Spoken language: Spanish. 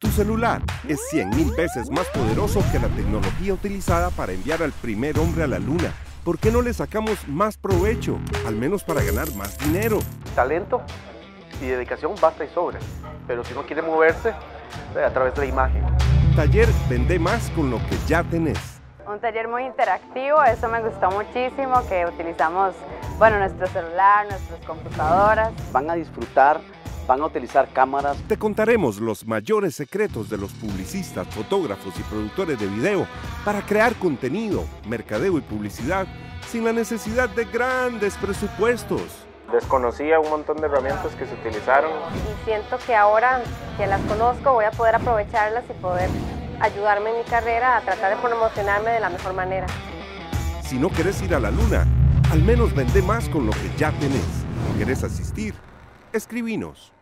Tu celular es 100 mil veces más poderoso que la tecnología utilizada para enviar al primer hombre a la luna. ¿Por qué no le sacamos más provecho? Al menos para ganar más dinero. Talento y dedicación basta y sobra. Pero si no quiere moverse, eh, a través de la imagen. Taller Vende Más con lo que ya tenés. Un taller muy interactivo, eso me gustó muchísimo, que utilizamos, bueno, nuestro celular, nuestras computadoras. Van a disfrutar van a utilizar cámaras. Te contaremos los mayores secretos de los publicistas, fotógrafos y productores de video para crear contenido, mercadeo y publicidad sin la necesidad de grandes presupuestos. Desconocía un montón de herramientas que se utilizaron. Y siento que ahora que las conozco voy a poder aprovecharlas y poder ayudarme en mi carrera a tratar de promocionarme de la mejor manera. Si no querés ir a la luna, al menos vende más con lo que ya tenés. ¿Querés asistir? Escribinos.